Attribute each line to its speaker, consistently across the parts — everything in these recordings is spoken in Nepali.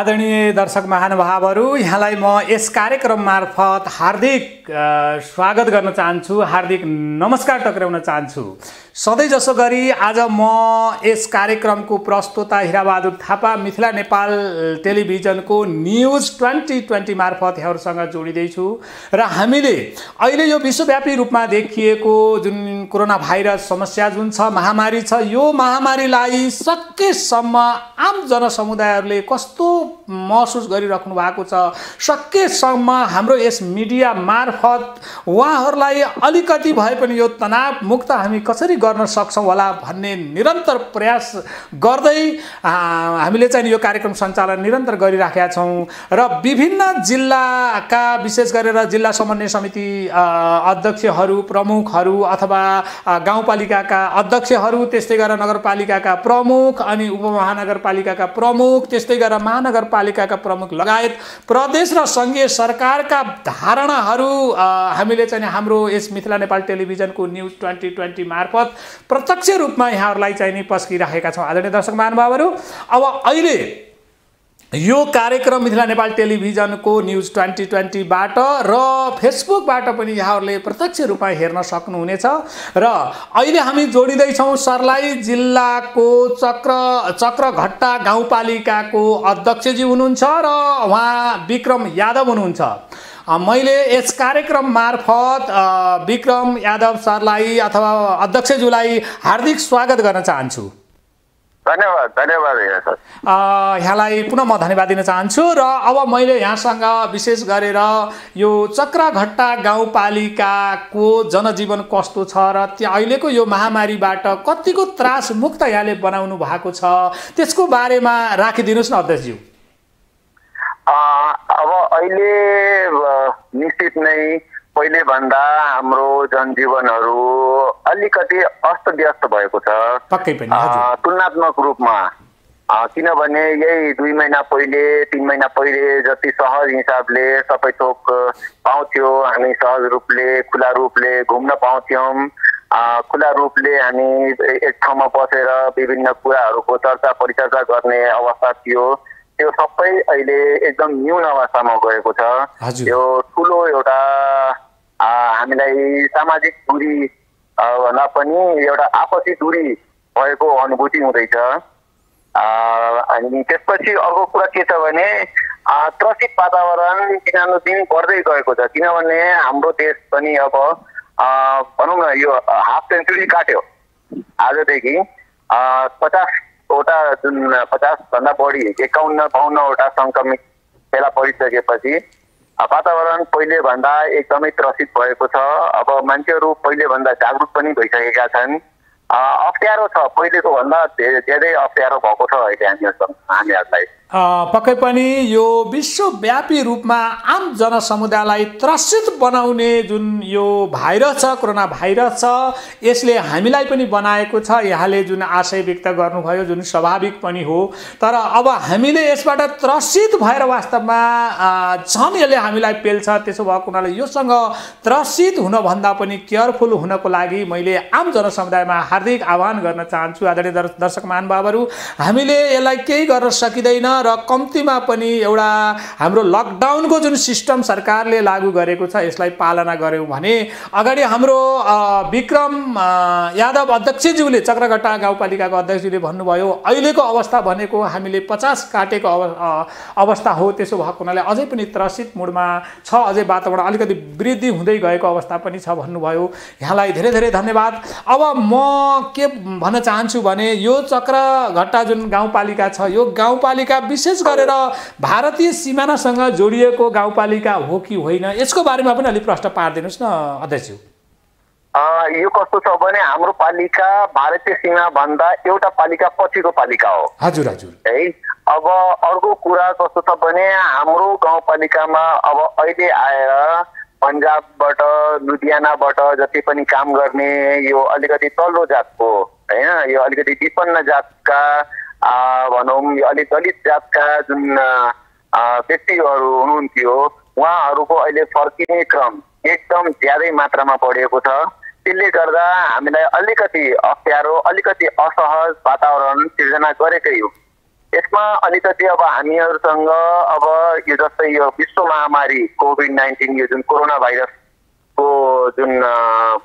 Speaker 1: आदरणीय दर्शक महानुभावहरू यहाँलाई म यस कार्यक्रम मार्फत हार्दिक स्वागत गर्न चाहन्छु। हार्दिक नमस्कार टक्राउन चाहन्छु। सधैँ जसो गरी आज म यस कार्यक्रमको प्रस्तुता हिराबहादुर थापा मिथिला नेपाल टेलिभिजनको न्युज ट्वेन्टी ट्वेन्टी मार्फत यहाँहरूसँग जोडिँदैछु। र हामीले अहिले यो विश्वव्यापी रूपमा देखिएको जुन कोरोना भाइरस समस्या जुन छ महामारी छ यो महामारीलाई सकेसम्म आम जनसमुदायहरूले कस्तो महसुस गरिराख्नु भएको छ। सकेसम्म हाम्रो यस मिडिया मार्फत उहाँहरूलाई अलिकति भए पनि यो तनाव मुक्त हामी कसरी गर्न सक्छौँ होला भन्ने निरन्तर प्रयास गर्दै हामीले चाहिँ यो कार्यक्रम सञ्चालन निरन्तर गरिराखेका छौँ र विभिन्न जिल्लाका विशेष गरेर जिल्ला समन्वय समिति अध्यक्षहरू प्रमुखहरू अथवा गाउँपालिकाका अध्यक्षहरू त्यस्तै गरेर नगरपालिकाका प्रमुख अनि उपमहानगरपालिकाका प्रमुख त्यस्तै गरेर महानगरपालिकाका प्रमुख लगायत प्रदेश र सङ्घीय सरकारका धारणाहरू हामीले चाहिँ हाम्रो यस मिथिला नेपाल टेलिभिजनको न्युज ट्वेन्टी ट्वेन्टी मार्फत प्रत्यक्ष रूपमा यहाँहरूलाई चाहिँ नि पस्किराखेका छौँ। आदरणीय दर्शक महानुभावहरू अब अहिले यो कार्यक्रम मिथिला नेपाल टेलिभिजनको न्युज ट्वेन्टी ट्वेन्टीबाट र फेसबुकबाट पनि यहाँहरूले प्रत्यक्ष रूपमा हेर्न सक्नुहुनेछ। र अहिले हामी जोडिँदैछौँ सर्लाही जिल्लाको चक्र चक्रघट्टा गाउँपालिकाको अध्यक्षजी हुनुहुन्छ र उहाँ विक्रम यादव हुनुहुन्छ। मैले यस कार्यक्रम मार्फत विक्रम यादव सरलाई अथवा अध्यक्षज्यूलाई हार्दिक स्वागत गर्न चाहन्छु।
Speaker 2: धन्यवाद धन्यवाद
Speaker 1: यहाँलाई पुनः म धन्यवाद दिन चाहन्छु र अब मैले यहाँसँग विशेष गरेर यो चक्राघट्टा गाउँपालिकाको जनजीवन कस्तो छ र त्यहाँ अहिलेको यो महामारीबाट कतिको त्रास मुक्त यहाँले बनाउनु भएको छ त्यसको बारेमा राखिदिनुहोस् न अध्यक्षज्यू
Speaker 2: अब अहिले निश्चित नै पहिले भन्दा हाम्रो जनजीवनहरू अलिकति अस्तव्यस्त भएको छ। तुलनात्मक रूपमा। किनभने यही दुई महिना पहिले तिन महिना पहिले जति सहज हिसाबले सबै थोक पाउँथ्यो हामी सहज रूपले खुला रूपले घुम्न पाउँथ्यौँ। खुला रूपले हामी एक ठाउँमा बसेर विभिन्न कुराहरूको चर्चा परिचर्चा गर्ने अवस्था थियो। त्यो सबै अहिले एकदम न्यून अवस्थामा गएको छ। यो ठुलो एउटा हामीलाई सामाजिक दूरी भन्दा पनि एउटा आपसी दूरी भएको अनुभूति हुँदैछ। अनि त्यसपछि अर्को कुरा के छ भने त्रसित वातावरण दिनानुदिन बढ्दै गएको छ। किनभने हाम्रो देश पनि अब भनौँ न यो हाफ सेन्चुरी काट्यो। आजदेखि पचासवटा जुन पचासभन्दा बढी एकाउन्न बाहन्नवटा सङ्क्रमित फेला परिसकेपछि वातावरण पहिलेभन्दा एकदमै त्रसित भएको छ। अब मान्छेहरू पहिलेभन्दा जागरुक पनि भइसकेका छन्। अप्ठ्यारो छ। पहिलेको भन्दा धेरै अप्ठ्यारो भएको छ अहिले हामीहरू हामीहरूलाई।
Speaker 1: पक्कै पनि यो विश्वव्यापी रूपमा आम जनसमुदायलाई त्रसित बनाउने जुन यो भाइरस छ कोरोना भाइरस छ यसले हामीलाई पनि बनाएको छ यहाँले जुन आशय व्यक्त गर्नुभयो जुन स्वाभाविक पनि हो। तर अब हामीले यसबाट त्रसित भएर वास्तवमा झन् यसले हामीलाई पेल्छ त्यसो भएको हुनाले योसँग त्रसित हुनभन्दा पनि केयरफुल हुनको लागि मैले आम जनसमुदायमा हार्दिक आह्वान गर्न चाहन्छु आदरणीय दर्शक महानुभावहरू। हामीले यसलाई केही गर्न सकिँदैन। र कम्तीमा पनि एउटा हाम्रो लकडाउनको जुन सिस्टम सरकारले लागू गरेको छ यसलाई पालना गऱ्यौँ भने अगाडि हाम्रो विक्रम यादव अध्यक्षज्यूले चक्रघट्टा गाउँपालिकाको अध्यक्षज्यूले भन्नुभयो अहिलेको अवस्था भनेको हामीले पचास काटेको अवस्था हो त्यसो भएको हुनाले अझै पनि त्रसित मुडमा छ अझै वातावरण अलिकति वृद्धि हुँदै गएको अवस्था पनि छ भन्नुभयो। यहाँलाई धेरै धेरै धन्यवाद। अब म के भन्न चाहन्छु भने यो चक्रघट्टा जुन गाउँपालिका छ यो गाउँपालिका विशेष गरेर भारतीय सिमानासँग जोडिएको गाउँपालिका हो कि होइन यसको बारेमा पनि अलिक प्रश्न पारिदिनुहोस् न अध्यक्ष
Speaker 2: यो कस्तो छ भने हाम्रो पालिका भारतीय सीमा भन्दा एउटा पालिका पछिको पालिका हो।
Speaker 1: हजुर हजुर।
Speaker 2: है अब अर्को कुरा कस्तो छ भने हाम्रो गाउँपालिकामा अब अहिले आएर पन्जाबबाट लुधियानाबाट जति पनि काम गर्ने यो अलिकति तल्लो जातको होइन यो अलिकति विपन्न जातका भनौँ यो अलिक दलित जातका जुन व्यक्तिहरू हुनुहुन्थ्यो उहाँहरूको अहिले फर्किने क्रम एकदम ज्यादै मात्रामा बढेको छ। त्यसले गर्दा हामीलाई अलिकति अप्ठ्यारो अलिकति असहज वातावरण सिर्जना गरेकै हो। यसमा अलिकति अब हामीहरूसँग अब यो जस्तै यो विश्व महामारी कोभिड नाइन्टिन यो जुन कोरोना भाइरसको जुन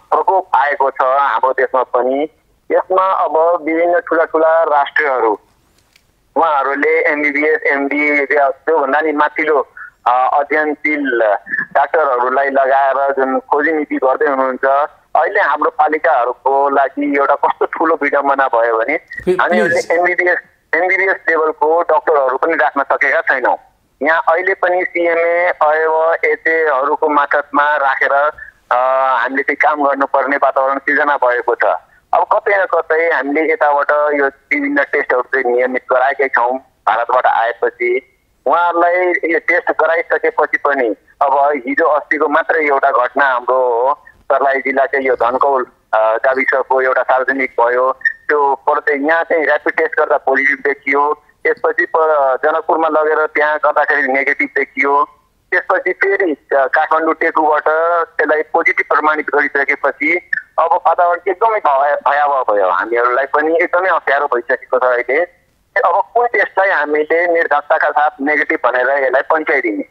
Speaker 2: प्रकोप आएको छ हाम्रो देशमा पनि यसमा अब विभिन्न ठुला ठुला राष्ट्रहरू उहाँहरूले एमबिबिएस एमडी त्योभन्दा नि माथिल्लो अध्ययनशील डाक्टरहरूलाई लगाएर जुन खोजी नीति गर्दै हुनुहुन्छ अहिले हाम्रो पालिकाहरूको लागि एउटा कस्तो ठुलो विडम्बना भयो भने हामीहरूले एमबिबिएस एमबिबिएस लेभलको डक्टरहरू पनि राख्न सकेका छैनौँ। यहाँ अहिले पनि सिएमए अयव एचएहरूको मार्फतमा राखेर हामीले चाहिँ काम गर्नुपर्ने वातावरण सिर्जना भएको छ। अब कतै न कतै हामीले यताबाट यो विभिन्न टेस्टहरू चाहिँ नियमित गराएकै छौँ। भारतबाट आएपछि उहाँहरूलाई यो टेस्ट गराइसकेपछि पनि अब हिजो अस्तिको मात्रै एउटा घटना हाम्रो सर्लाही जिल्लाकै यो धनकौल गाविसको एउटा सार्वजनिक भयो। त्यो पर्दै यहाँ चाहिँ ऱ्यापिड टेस्ट गर्दा पोजिटिभ देखियो। त्यसपछि जनकपुरमा लगेर त्यहाँ गर्दाखेरि नेगेटिभ देखियो। त्यसपछि फेरि काठमाडौँ टेकुबाट त्यसलाई पोजिटिभ प्रमाणित गरिसकेपछि अब वातावरण एकदमै भयावह भयो। हामीहरूलाई पनि एकदमै अप्ठ्यारो भइसकेको छ अहिले। अब कुन टेस्टलाई हामीले निर्धक्ताका साथ नेगेटिभ भनेर यसलाई पन्चाइदिने?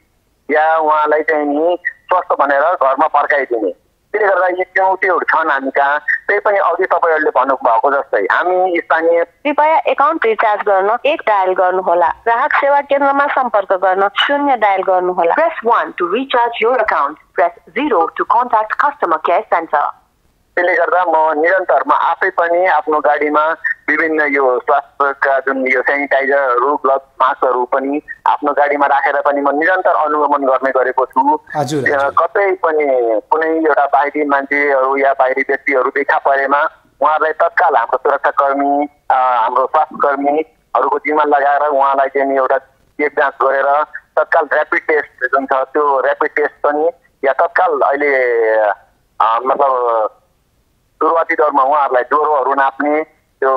Speaker 2: या उहाँलाई चाहिँ नि स्वस्थ भनेर घरमा फर्काइदिने? त्यसले गर्दा यी चुनौतीहरू छन् हामी कहाँ? त्यही पनि अघि तपाईँहरूले भन्नुभएको जस्तै हामी स्थानीय
Speaker 3: कृपया एकाउन्ट रिचार्ज गर्न एक डायल गर्नुहोला। ग्राहक सेवा केन्द्रमा सम्पर्क गर्न शून्य डायल गर्नुहोला। Press one to recharge your account press zero to contact customer care centre
Speaker 2: त्यसले गर्दा म निरन्तरमा आफै पनि आफ्नो गाडीमा विभिन्न यो स्वास्थ्यका जुन यो सेनिटाइजरहरू ग्लभ मास्कहरू पनि आफ्नो गाडीमा राखेर पनि म निरन्तर अनुगमन गर्ने गरेको छु। कतै पनि कुनै एउटा बाहिरी मान्छेहरू या बाहिरी व्यक्तिहरू देखा परेमा उहाँहरूलाई तत्काल हाम्रो सुरक्षाकर्मी हाम्रो स्वास्थ्य कर्मीहरूको जिम्मा लगाएर उहाँलाई चाहिँ एउटा चेक जाँच गरेर तत्काल ऱ्यापिड टेस्ट जुन छ त्यो ऱ्यापिड टेस्ट पनि या तत्काल अहिले मतलब सुरुवाती दौरमा उहाँहरूलाई ज्वरोहरू नाप्ने त्यो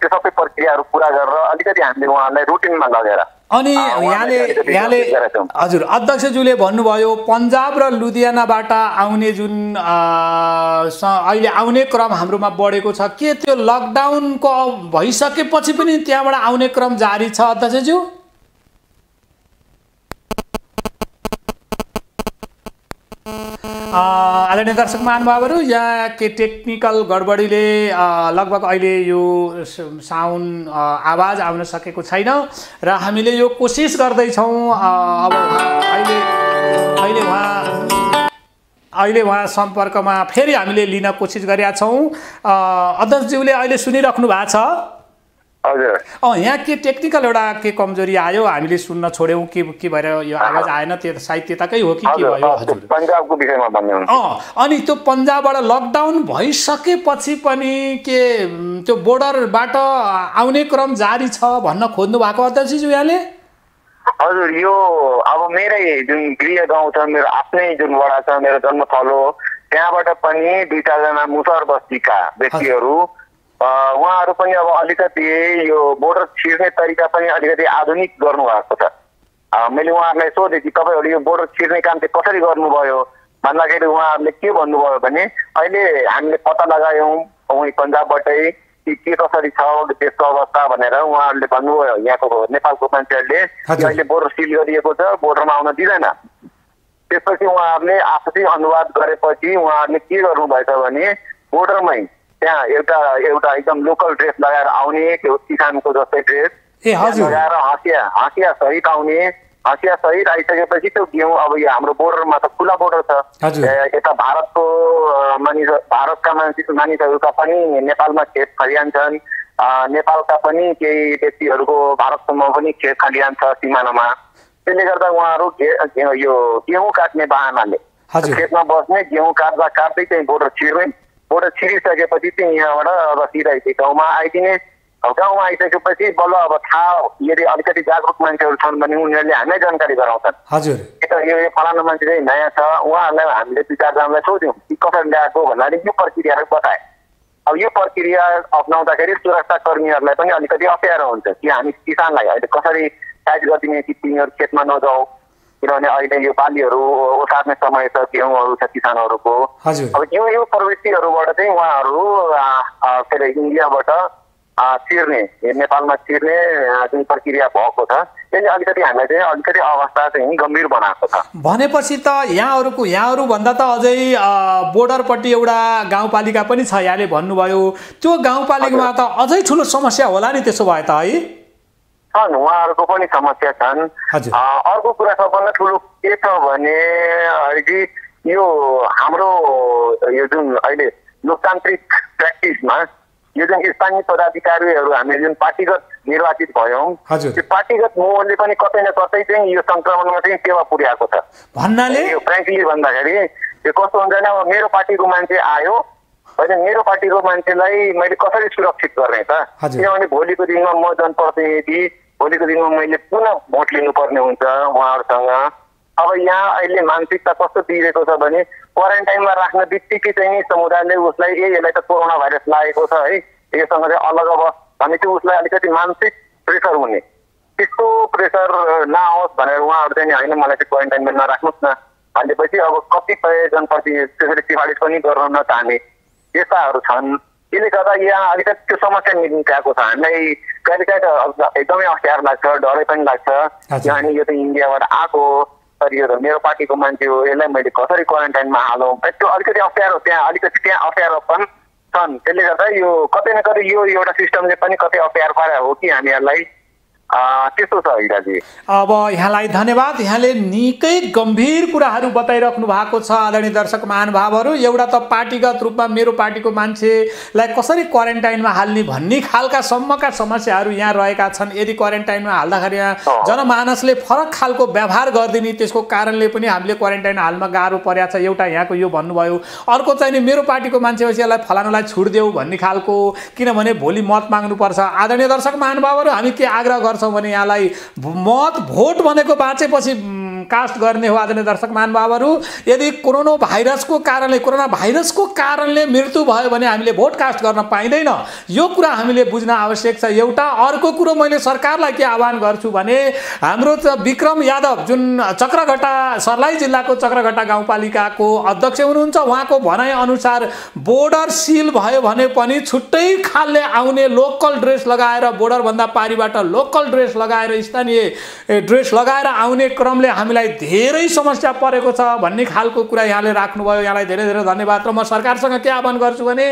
Speaker 2: त्यो सबै प्रक्रियाहरू पुरा गरेर अलिकति हामीले उहाँहरूलाई रुटिनमा लगेर
Speaker 1: अनि यहाँले यहाँले हजुर अध्यक्षज्यूले भन्नुभयो पन्जाब र लुधियानाबाट आउने जुन अहिले आउने क्रम हाम्रोमा बढेको छ के त्यो लकडाउनको भइसकेपछि पनि त्यहाँबाट आउने क्रम जारी छ अध्यक्षज्यू? आदरणीय दर्शक महानुभावहरू यहाँ के टेक्निकल गडबडीले लगभग अहिले यो साउन्ड आवाज आउन सकेको छैन र हामीले यो कोसिस गर्दैछौँ अब अहिले अहिले उहाँ अहिले उहाँ सम्पर्कमा फेरि हामीले लिन कोसिस गरेका छौँ। अध्यक्षज्यूले अहिले सुनिराख्नु भएको छ। अँ यहाँ के टेक्निकल एउटा के कमजोरी आयो हामीले सुन्न छोड्यौँ के के भएर यो आवाज आएन त्यो सायद त्यताकै हो कि के भयो? हजुर
Speaker 2: पन्जाबको विषयमा भन्ने
Speaker 1: अनि त्यो पन्जाबबाट लकडाउन भइसकेपछि पनि के त्यो बोर्डरबाट आउने क्रम जारी छ भन्न खोज्नु भएको अध्यक्षज्यू यहाँले?
Speaker 2: हजुर यो अब मेरै जुन गृह गाउँ छ मेरो आफ्नै जुन वडा छ मेरो जन्मथलो हो त्यहाँबाट पनि दुई चारजना मुसर बस्तीका व्यक्तिहरू उहाँहरू पनि अब अलिकति यो बोर्डर छिर्ने तरिका पनि अलिकति आधुनिक गर्नुभएको छ। मैले उहाँहरूलाई सोधेँ कि तपाईँहरू यो बोर्डर छिर्ने काम चाहिँ कसरी गर्नुभयो? भन्दाखेरि उहाँहरूले के भन्नुभयो भने अहिले हामीले पत्ता लगायौँ उहीँ पन्जाबबाटै कि के कसरी छ देशको अवस्था भनेर उहाँहरूले भन्नुभयो। यहाँको नेपालको मान्छेहरूले अहिले बोर्डर सिल गरिएको छ बोर्डरमा आउन दिँदैन। त्यसपछि उहाँहरूले आफै अनुवाद गरेपछि उहाँहरूले के गर्नुभएछ भने बोर्डरमै त्यहाँ एउटा एउटा एकदम लोकल ड्रेस लगाएर आउने त्यो किसानको जस्तै ड्रेस लगाएर हँसिया हँसिया सहित आउने हँसिया सहित आइसकेपछि त्यो घिउ अब यो हाम्रो बोर्डरमा त खुला बोर्डर छ। यता भारतको मानिस भारतका मानिस मानिसहरूका पनि नेपालमा खेत छन् नेपालका पनि केही व्यक्तिहरूको भारतसम्म पनि खेत खलिहान छ सिमानामा। त्यसले गर्दा उहाँहरू यो गेहूँ काट्ने बाहनाले। खेतमा बस्ने गेहूँ काट्दा काट्दै चाहिँ बोर्डर छिर्ने। बोर्डर छिरिसकेपछि चाहिँ यहाँबाट अब सिधा गाउँमा आइदिने। गाउँमा आइसकेपछि बल्ल अब थाहा यदि अलिकति जागरुक मान्छेहरू छन् भने उनीहरूले हामीलाई जानकारी गराउँछन्।
Speaker 1: हजुर।
Speaker 2: यो यो फलानु मान्छे चाहिँ नयाँ छ उहाँहरूलाई हामीले दुई चारजनालाई सोध्यौँ कि कसरी ल्याएको भन्नाले यो प्रक्रियाहरू बताए। अब यो प्रक्रिया अप्नाउँदाखेरि सुरक्षा कर्मीहरूलाई पनि अलिकति अप्ठ्यारो हुन्छ कि हामी किसानलाई अहिले कसरी साइज गरिदिने कि तिनीहरू खेतमा नजाऊ। किनभने अहिले यो बालीहरू ओसार्ने समय छ गेहुँहरू छ किसानहरूको अब यो यो प्रवृत्तिहरूबाट चाहिँ उहाँहरू के अरे इन्डियाबाट चिर्ने नेपालमा चिर्ने जुन प्रक्रिया भएको छ त्यसले अलिकति हामीलाई चाहिँ अलिकति अवस्था चाहिँ गम्भीर बनाएको छ।
Speaker 1: भनेपछि त यहाँहरूको यहाँहरूभन्दा त अझै बोर्डरपट्टि एउटा गाउँपालिका पनि छ यहाँले भन्नुभयो। त्यो गाउँपालिकामा त अझै ठुलो समस्या होला नि त्यसो भए त है?
Speaker 2: छन् उहाँहरूको पनि समस्या छन्। अर्को कुरा सबभन्दा ठुलो के छ भने अहिले यो हाम्रो यो जुन अहिले लोकतान्त्रिक प्र्याक्टिसमा यो जुन स्थानीय पदाधिकारीहरू हामीले जुन पार्टीगत निर्वाचित भयौँ त्यो पार्टीगत मोहले पनि कतै न कतै चाहिँ यो सङ्क्रमणमा चाहिँ टेवा पुर्याएको छ।
Speaker 1: भन्नाले?
Speaker 2: यो फ्रेङ्कली भन्दाखेरि त्यो कस्तो हुन्छ भने अब मेरो पार्टीको मान्छे आयो होइन मेरो पार्टीको मान्छेलाई मैले कसरी सुरक्षित गर्ने त? किनभने भोलिको दिनमा म जनप्रतिनिधि भोलिको दिनमा मैले पुनः भोट लिनुपर्ने हुन्छ उहाँहरूसँग। अब यहाँ अहिले मानसिकता कस्तो बिग्रेको छ भने क्वारेन्टाइनमा राख्न बित्तिकै चाहिँ समुदायले उसलाई ए यसलाई त कोरोना भाइरस लागेको छ है योसँग चाहिँ अलग अब भने चाहिँ उसलाई अलिकति मानसिक प्रेसर हुने। त्यस्तो प्रेसर नआओस् भनेर उहाँहरू चाहिँ होइन मलाई चाहिँ क्वारेन्टाइनमा नराख्नुहोस् न। भनेपछि अब कतिपय जनप्रति त्यसरी सिफारिस पनि गर्न नचाहने यस्ताहरू छन्। त्यसले गर्दा यहाँ अलिकति त्यो समस्या निम्त्याएको छ हामीलाई कहिले त एकदमै अप्ठ्यारो लाग्छ डरै पनि लाग्छ अनि यो त इन्डियाबाट आएको तर यो त मेरो पार्टीको मान्छे हो यसलाई मैले कसरी क्वारेन्टाइनमा हालौँ त्यो अलिकति अप्ठ्यारो त्यहाँ अलिकति त्यहाँ अप्ठ्यारो पनि छन् त्यसले गर्दा यो कतै न कतै यो एउटा सिस्टमले पनि कतै अप्ठ्यारो पारे हो कि हामीहरूलाई त्यस्तो छ हिराजी
Speaker 1: अब यहाँलाई धन्यवाद। यहाँले निकै गम्भीर कुराहरू बताइराख्नु भएको छ आदरणीय दर्शक महानुभावहरू। एउटा त पार्टीगत रूपमा मेरो पार्टीको मान्छेलाई कसरी क्वारेन्टाइनमा हाल्ने भन्ने खालका सम्मका समस्याहरू यहाँ रहेका छन्। यदि क्वारेन्टाइनमा हाल्दाखेरि यहाँ जनमानसले फरक खालको व्यवहार गरिदिने त्यसको कारणले पनि हामीले क्वारेन्टाइन हाल्न गाह्रो परेको छ। एउटा यहाँको यो भन्नुभयो अर्को चाहिँ नि मेरो पार्टीको मान्छे यसलाई फलानुलाई छुट देऊ भन्ने खालको किनभने भोलि मत माग्नुपर्छ। आदरणीय दर्शक महानुभावहरू हामी के आग्रह गर्छौँ। गर्छौँ भने यहाँलाई मत भोट भनेको बाँचेपछि कास्ट गर्ने हो आदरणीय दर्शक महानुभावहरू। यदि कोरोना भाइरसको कारणले कोरोना भाइरसको कारणले मृत्यु भयो भने हामीले भोट कास्ट गर्न पाइँदैन। यो कुरा हामीले बुझ्न आवश्यक छ। एउटा अर्को कुरो मैले सरकारलाई के आह्वान गर्छु भने हाम्रो विक्रम यादव जुन चक्रघट्टा सर्लाही जिल्लाको चक्रघट्टा गाउँपालिकाको अध्यक्ष हुनुहुन्छ उहाँको भनाइअनुसार बोर्डर सिल भयो भने पनि छुट्टै खालले आउने लोकल ड्रेस लगाएर बोर्डरभन्दा पारिबाट लोकल ड्रेस लगाएर स्थानीय ड्रेस लगाएर आउने क्रमले हामीलाई हामीलाई धेरै समस्या परेको छ भन्ने खालको कुरा यहाँले राख्नुभयो। यहाँलाई धेरै धेरै धन्यवाद। र म सरकारसँग के आह्वान गर्छु भने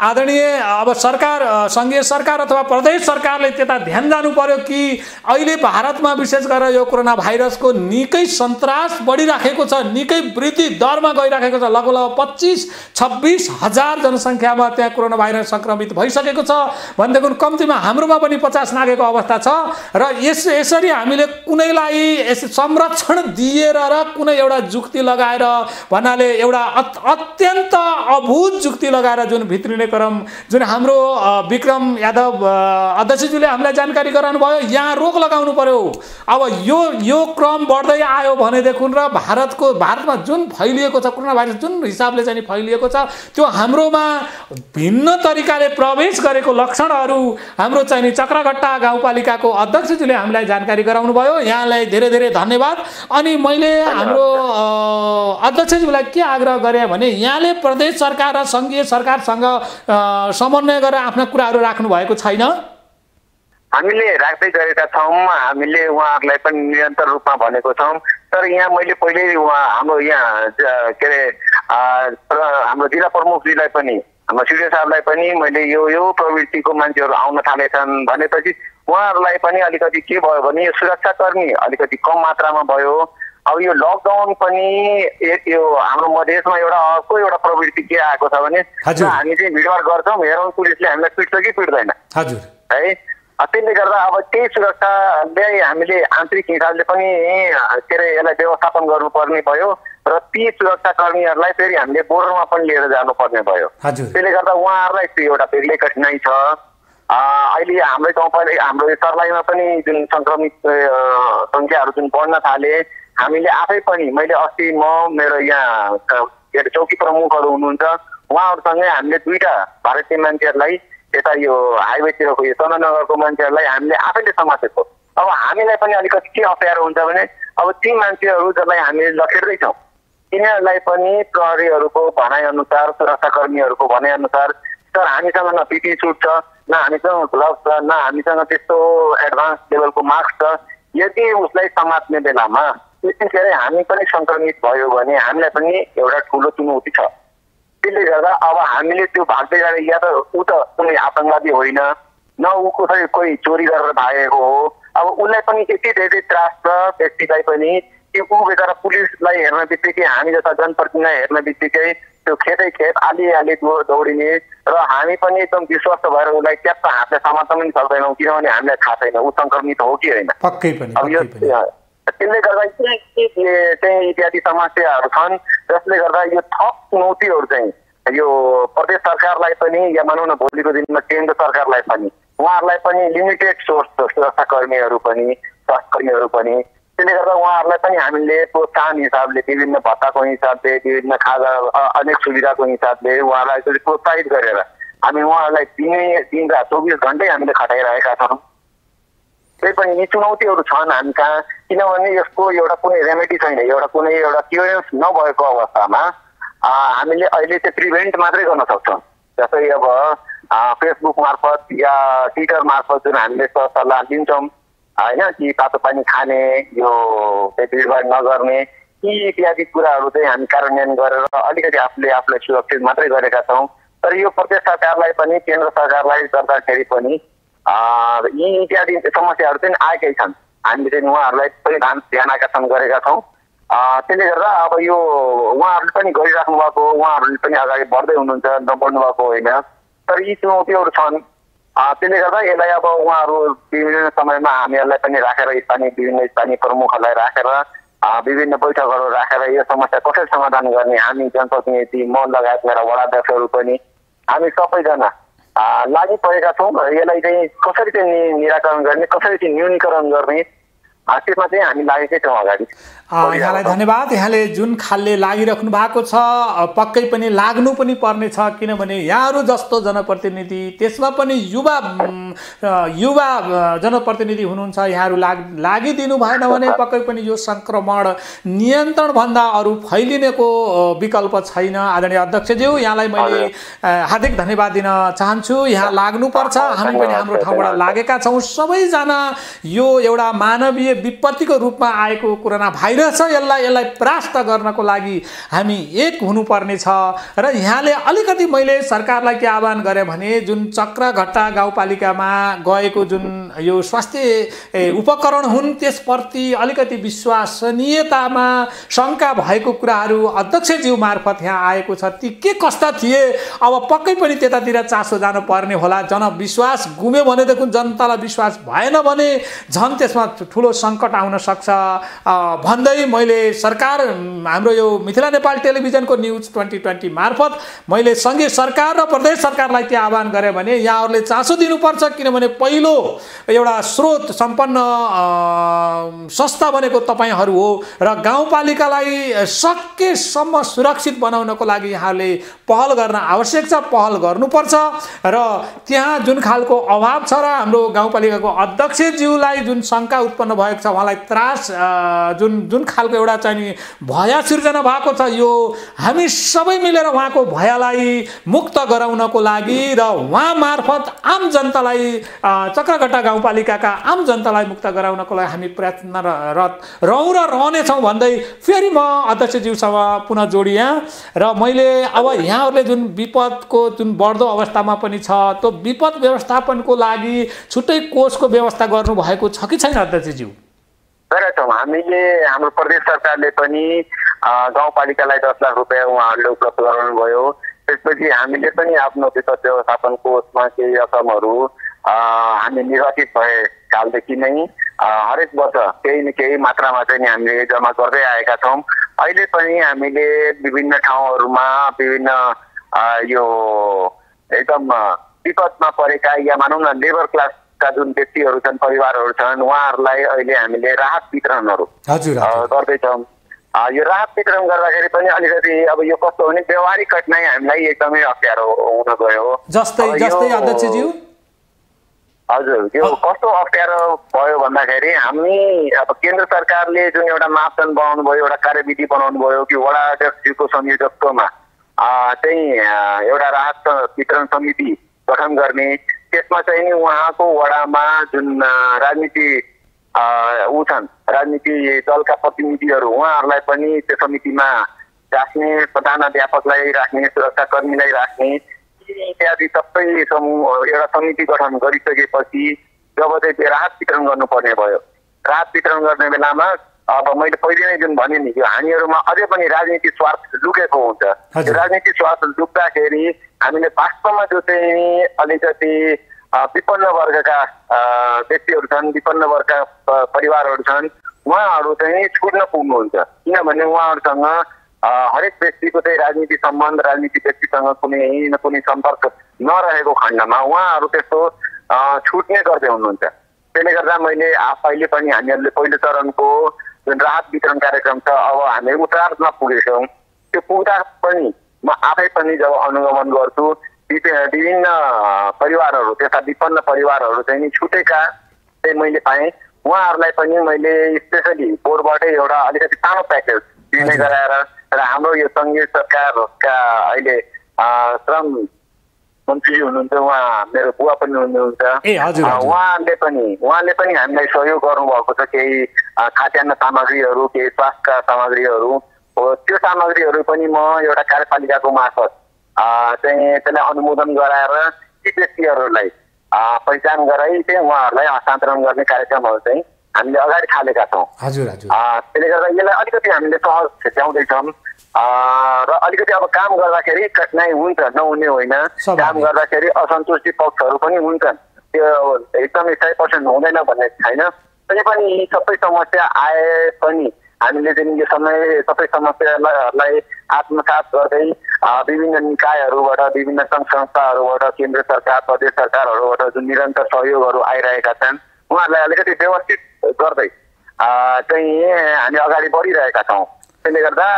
Speaker 1: आदरणीय अब सरकार सङ्घीय सरकार अथवा प्रदेश सरकारले त्यता ध्यान जानु पर्यो कि अहिले भारतमा विशेष गरेर यो कोरोना भाइरसको निकै सन्तास बढिराखेको छ निकै वृद्धि दरमा गइराखेको छ। लगभग लगभग पच्चिस छब्बिस हजार जनसङ्ख्यामा त्यहाँ कोरोना भाइरस सङ्क्रमित भइसकेको छ। भनेदेखि कम्तीमा हाम्रोमा पनि पचास नागेको अवस्था छ। र यस यसरी हामीले कुनैलाई यस संरक्षण दिएर र कुनै एउटा जुक्ति लगाएर भन्नाले एउटा अत्यन्त अभूत जुक्ति लगाएर जुन भित्रिने क्रम जुन हाम्रो विक्रम यादव अध्यक्षज्यूले हामीलाई जानकारी गराउनु भयो यहाँ रोक लगाउनु पर्यो। अब यो यो क्रम बढ्दै आयो भनेदेखि र भारतको भारतमा जुन फैलिएको छ कोरोना भाइरस जुन हिसाबले चाहिँ फैलिएको छ त्यो हाम्रोमा भिन्न तरिकाले प्रवेश गरेको लक्षणहरू हाम्रो चाहिँ चक्रघट्टा गाउँपालिकाको अध्यक्षज्यूले हामीलाई जानकारी गराउनु भयो यहाँलाई धेरै धेरै धन्यवाद। अनि मैले हाम्रो अध्यक्षज्यूलाई के आग्रह गरेँ भने यहाँले प्रदेश सरकार र सङ्घीय सरकारसँग समन्वय गरेर आफ्ना कुराहरू राख्नु भएको छैन?
Speaker 2: हामीले राख्दै गरेका छौँ। हामीले उहाँहरूलाई पनि निरन्तर रूपमा भनेको छौँ। तर यहाँ मैले पहिल्यै उहाँ हाम्रो यहाँ के अरे हाम्रो जिल्ला प्रमुखजीलाई पनि हाम्रो सिडिओ साहबलाई पनि मैले यो यो प्रवृत्तिको मान्छेहरू आउन थालेछन् भनेपछि उहाँहरूलाई पनि अलिकति के भयो भने यो सुरक्षाकर्मी अलिकति कम मात्रामा भयो। अब यो लकडाउन पनि यो हाम्रो मधेसमा एउटा अर्को एउटा प्रवृत्ति के आएको छ भने हामी चाहिँ भिडभाड गर्छौँ हेरौँ पुलिसले हामीलाई पिट्छ कि पिट्दैन। है त्यसले गर्दा अब त्यही सुरक्षाले हामीले आन्तरिक हिसाबले पनि के अरे यसलाई व्यवस्थापन गर्नुपर्ने भयो र ती सुरक्षाकर्मीहरूलाई फेरि हामीले बोर्डरमा पनि लिएर जानुपर्ने भयो। त्यसले गर्दा उहाँहरूलाई त्यो एउटा बेग्लै कठिनाइ छ। अहिले हाम्रै गाउँपालिका हाम्रो सर्लाहीमा पनि जुन सङ्क्रमित सङ्ख्याहरू जुन बढ्न थाले हामीले आफै पनि मैले अस्ति म मेरो यहाँ के अरे चौकी प्रमुखहरू हुनुहुन्छ उहाँहरूसँगै हामीले दुईवटा भारतीय मान्छेहरूलाई यता यो हाइवेतिरको यो चन्द्रनगरको मान्छेहरूलाई हामीले आफैले समातेको। अब हामीलाई पनि अलिकति के अप्ठ्यारो हुन्छ भने अब ती मान्छेहरू जसलाई हामीले लखेट्दैछौँ तिनीहरूलाई पनि प्रहरीहरूको भनाइअनुसार सुरक्षाकर्मीहरूको भनाइअनुसार सर हामीसँग न पिपी सुट छ न हामीसँग ग्लभ छ न हामीसँग त्यस्तो एडभान्स लेभलको मास्क छ यदि उसलाई समात्ने बेलामा त्यतिखेर हामी पनि सङ्क्रमित भयो भने हामीलाई पनि एउटा ठुलो चुनौती छ। त्यसले गर्दा अब हामीले त्यो भाग्दै जाँदा या त ऊ त कुनै आतङ्कवादी होइन न ऊ कसै कोही चोरी गरेर भागेको हो अब उसलाई पनि यति धेरै त्रास छ व्यक्तिलाई पनि कि ऊ बेचारा पुलिसलाई हेर्न बित्तिकै हामी जस्ता जनप्रतिनिधिलाई हेर्न बित्तिकै त्यो खेतै खेत आली आली दौडिने र हामी पनि एकदम विश्वस्त भएर उसलाई ट्याप्प हातले समात्न पनि सक्दैनौँ किनभने हामीलाई थाहा छैन। ऊ सङ्क्रमित हो कि होइन?
Speaker 1: अब यो
Speaker 2: त्यसले गर्दा के के चाहिँ इत्यादि समस्याहरू छन् जसले गर्दा यो थप चुनौतीहरू चाहिँ यो प्रदेश सरकारलाई पनि या भनौँ न भोलिको दिनमा केन्द्र सरकारलाई पनि उहाँहरूलाई पनि लिमिटेड सोर्स सुरक्षाकर्मीहरू पनि स्वास्थ्यकर्मीहरू पनि त्यसले गर्दा उहाँहरूलाई पनि हामीले प्रोत्साहन हिसाबले विभिन्न भत्ताको हिसाबले विभिन्न खाजा अनेक सुविधाको हिसाबले उहाँलाई प्रोत्साहित गरेर हामी उहाँहरूलाई दिने दिन रात चौबिस घन्टै हामीले खटाइरहेका छौँ। त्यही पनि यी चुनौतीहरू छन् हामी कहाँ किनभने यसको एउटा कुनै रेमेडी छैन। एउटा कुनै एउटा क्लियरेन्स नभएको अवस्थामा हामीले अहिले चाहिँ प्रिभेन्ट मात्रै गर्न सक्छौँ। जस्तै अब फेसबुक मार्फत या ट्विटर मार्फत जुन हामीले सल्लाह दिन्छौँ होइन कि तातो पानी खाने यो भिडभाड नगर्ने यी इत्यादि कुराहरू चाहिँ हामी कार्यान्वयन गरेर अलिकति आफूले आफूलाई सुरक्षित मात्रै गरेका छौँ। तर यो प्रदेश सरकारलाई पनि केन्द्र सरकारलाई गर्दाखेरि पनि यी इत्यादि समस्याहरू चाहिँ आएकै छन्। हामीले चाहिँ उहाँहरूलाई पनि ध्यान ध्यान आकर्षण गरेका छौँ। त्यसले गर्दा अब यो उहाँहरूले पनि गरिराख्नु भएको उहाँहरूले पनि अगाडि बढ्दै हुनुहुन्छ नबढ्नु भएको होइन। तर यी चुनौतीहरू छन्। त्यसले गर्दा यसलाई अब उहाँहरू विभिन्न समयमा हामीहरूलाई पनि राखेर स्थानीय विभिन्न स्थानीय प्रमुखहरूलाई राखेर विभिन्न बैठकहरू राखेर यो समस्या कसरी समाधान गर्ने हामी जनप्रतिनिधि म लगायत मेरा वडाध्यक्षहरू पनि हामी सबैजना लागि परेका छौँ यसलाई चाहिँ कसरी चाहिँ निराकरण गर्ने कसरी चाहिँ न्यूनीकरण गर्ने त्यसमा चाहिँ हामी लागेकै छौँ अगाडि
Speaker 1: यहाँलाई धन्यवाद। यहाँले जुन खालले लागिराख्नु भएको छ पक्कै पनि लाग्नु पनि पर्ने छ किनभने यहाँहरू जस्तो जनप्रतिनिधि त्यसमा पनि युवा युवा जनप्रतिनिधि हुनुहुन्छ यहाँहरू लाग लागिदिनु भएन भने पक्कै पनि यो सङ्क्रमण नियन्त्रणभन्दा अरू फैलिनेको विकल्प छैन। आदरणीय अध्यक्षज्यू यहाँलाई मैले हार्दिक धन्यवाद दिन चाहन्छु। यहाँ लाग्नुपर्छ। हामी पनि हाम्रो ठाउँबाट लागेका छौँ। सबैजना यो एउटा मानवीय विपत्तिको रूपमा आएको कोरोना भाइ भइरहेछ यसलाई यसलाई परास्त गर्नको लागि हामी एक हुनुपर्ने छ र यहाँले अलिकति मैले सरकारलाई के आह्वान गरेँ भने जुन चक्रघट्टा गाउँपालिकामा गएको जुन यो स्वास्थ्य उपकरण हुन् त्यसप्रति अलिकति विश्वसनीयतामा शङ्का भएको कुराहरू अध्यक्षज्यू मार्फत यहाँ आएको छ। ती के कस्ता थिए? अब पक्कै पनि त्यतातिर चासो जानु पर्ने होला। जनविश्वास गुम्यो भनेदेखि जनतालाई विश्वास भएन भने झन् त्यसमा ठुलो सङ्कट आउन सक्छ। भन्दै मैले सरकार हाम्रो यो मिथिला नेपाल टेलिभिजनको न्युज ट्वेन्टी ट्वेन्टी मार्फत मैले सङ्घीय सरकार र प्रदेश सरकारलाई के आह्वान गरेँ भने यहाँहरूले चासो दिनुपर्छ किनभने पहिलो एउटा स्रोत सम्पन्न संस्था बनेको तपाईँहरू हो र गाउँपालिकालाई सकेसम्म सुरक्षित बनाउनको लागि यहाँले पहल गर्न आवश्यक छ पहल गर्नुपर्छ र त्यहाँ जुन खालको अभाव छ र हाम्रो गाउँपालिकाको अध्यक्षज्यूलाई जुन शङ्का उत्पन्न भएको छ। उहाँलाई त्रास जुन जुन खालको एउटा चाहिँ नि भया सिर्जना भएको छ यो हामी सबै मिलेर उहाँको भयलाई मुक्त गराउनको लागि र उहाँ मार्फत आम जनतालाई चक्रघट्टा गाउँपालिकाका आम जनतालाई मुक्त गराउनको लागि हामी प्रयत्नरत रहौँ र रहनेछौँ भन्दै फेरि म अध्यक्षज्यूसँग पुनः जोडिएँ र मैले अब यहाँहरूले जुन विपदको जुन बढ्दो अवस्थामा पनि छ त्यो विपद व्यवस्थापनको लागि छुट्टै कोषको व्यवस्था गर्नुभएको छ कि छैन अध्यक्षज्यू?
Speaker 2: गरेका हामीले हाम्रो प्रदेश सरकारले पनि गाउँपालिकालाई दस लाख रुपियाँ उहाँहरूले उपलब्ध गराउनुभयो त्यसपछि हामीले पनि आफ्नो विपद व्यवस्थापन कोषमा केही रकमहरू हामी निर्वाचित भए कालदेखि नै हरेक वर्ष केही न केही मात्रामा चाहिँ हामीले जम्मा गर्दै आएका छौँ। अहिले पनि हामीले विभिन्न ठाउँहरूमा विभिन्न यो एकदम विपदमा परेका या भनौँ न लेबर क्लास का जुन व्यक्तिहरू छन् परिवारहरू छन् उहाँहरूलाई अहिले हामीले राहत वितरणहरू गर्दैछौँ। यो राहत वितरण गर्दाखेरि पनि अलिकति अब यो कस्तो भने व्यवहारिक कठिनाइ हामीलाई एकदमै अप्ठ्यारो हुन गयो।
Speaker 1: जस्तै जस्तै अध्यक्षज्यू
Speaker 2: हजुर यो कस्तो अप्ठ्यारो भयो भन्दाखेरि हामी अब केन्द्र सरकारले जुन एउटा मापदण्ड बनाउनु भयो एउटा कार्यविधि बनाउनु भयो कि वडा अध्यक्षको संयोजकत्वमा चाहिँ एउटा राहत वितरण समिति गठन गर्ने त्यसमा चाहिँ नि उहाँको वडामा जुन राजनीति ऊ छन् राजनीति दलका प्रतिनिधिहरू उहाँहरूलाई पनि त्यो समितिमा राख्ने प्रधानाध्यापकलाई राख्ने सुरक्षाकर्मीलाई राख्ने इत्यादि सबै समूह एउटा समिति गठन गरिसकेपछि जब चाहिँ राहत वितरण गर्नुपर्ने भयो। राहत वितरण गर्ने बेलामा अब मैले पहिले नै जुन भने नि यो हानिहरूमा अझै पनि राजनीतिक स्वार्थ लुकेको हुन्छ। राजनीतिक स्वार्थ लुक्दाखेरि हामीले वास्तवमा जो चाहिँ अलिकति विपन्न वर्गका व्यक्तिहरू छन् विपन्न वर्गका परिवारहरू छन् उहाँहरू चाहिँ छुट्न पुग्नुहुन्छ। किनभने उहाँहरूसँग हरेक व्यक्तिको चाहिँ राजनीति सम्बन्ध राजनीतिक व्यक्तिसँग कुनै न कुनै सम्पर्क नरहेको खण्डमा उहाँहरू त्यस्तो छुट्ने गर्दै हुनुहुन्छ। त्यसले गर्दा मैले अहिले पनि हामीहरूले पहिलो चरणको जुन राहत वितरण कार्यक्रम छ अब हामी उत्तरार्धमा पुगेछौँ त्यो पुग्दा पनि म आफै पनि जब अनुगमन गर्छु विभिन्न परिवारहरू त्यस्ता विपन्न परिवारहरू चाहिँ नि छुटेका चाहिँ मैले पाएँ। उहाँहरूलाई पनि मैले स्पेसली बोर्डबाटै एउटा अलिकति सानो प्याकेज दिने गराएर र हाम्रो यो सङ्घीय सरकारका अहिले श्रम मन्त्री हुनुहुन्छ उहाँ मेरो बुवा पनि हुनुहुन्छ। उहाँले पनि उहाँले पनि हामीलाई सहयोग गर्नुभएको छ केही खाद्यान्न सामग्रीहरू केही स्वास्थ्यका सामग्रीहरू। हो त्यो सामग्रीहरू पनि म एउटा कार्यपालिकाको मार्फत चाहिँ त्यसलाई अनुमोदन गराएर ती व्यक्तिहरूलाई पहिचान गराइ चाहिँ उहाँहरूलाई हस्तान्तरण गर्ने कार्यक्रमहरू चाहिँ हामीले अगाडि थालेका छौँ।
Speaker 1: हजुर हजुर।
Speaker 2: त्यसले गर्दा यसलाई अलिकति हामीले सहज छेट्याउँदैछौँ। र अलिकति अब काम गर्दाखेरि कठिनाइ हुन्छ नहुने होइन। काम गर्दाखेरि असन्तुष्टि पक्षहरू पनि हुन्छन्। त्यो एकदमै सय पर्सेन्ट हुँदैन भन्ने छैन। तै पनि सबै समस्या आए पनि हामीले चाहिँ यो समय सबै समस्यालाई आत्मसात गर्दै विभिन्न निकायहरूबाट विभिन्न सङ्घ संस्थाहरूबाट केन्द्र सरकार प्रदेश सरकारहरूबाट जुन निरन्तर सहयोगहरू आइरहेका छन् उहाँहरूलाई अलिकति व्यवस्थित गर्दै चाहिँ हामी अगाडि बढिरहेका छौँ। त्यसले गर्दा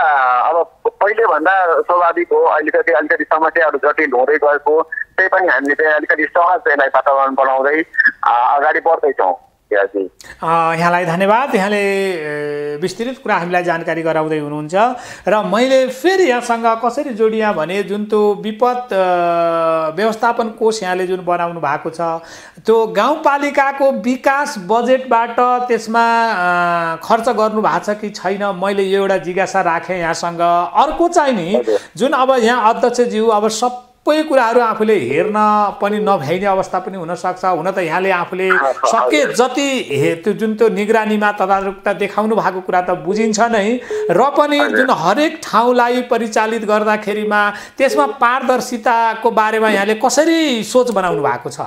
Speaker 2: अब पहिलेभन्दा स्वाभाविक हो अलिकति अलिकति समस्याहरू जटिल हुँदै गएको त्यही पनि हामीले चाहिँ अलिकति सहज यसलाई वातावरण बनाउँदै अगाडि बढ्दैछौँ
Speaker 1: यहाँलाई धन्यवाद। यहाँले विस्तृत कुरा हामीलाई जानकारी गराउँदै हुनुहुन्छ। र मैले फेरि यहाँसँग कसरी जोडिया भने जुन त्यो विपद व्यवस्थापन कोष यहाँले जुन बनाउनु भएको छ त्यो गाउँपालिकाको विकास बजेटबाट त्यसमा खर्च गर्नु भएको छ कि छैन मैले यो एउटा जिज्ञासा राखेँ यहाँसँग। अर्को चाहिँ नि जुन अब यहाँ अध्यक्षज्यू अब सब सबै कुराहरू आफूले हेर्न पनि नभ्याइने अवस्था पनि हुनसक्छ। हुन त यहाँले आफूले सके जति हे त्यो जुन त्यो निगरानीमा तदारुकता देखाउनु भएको कुरा त बुझिन्छ नै र पनि जुन हरेक ठाउँलाई परिचालित गर्दाखेरिमा त्यसमा पारदर्शिताको बारेमा यहाँले कसरी सोच बनाउनु भएको छ?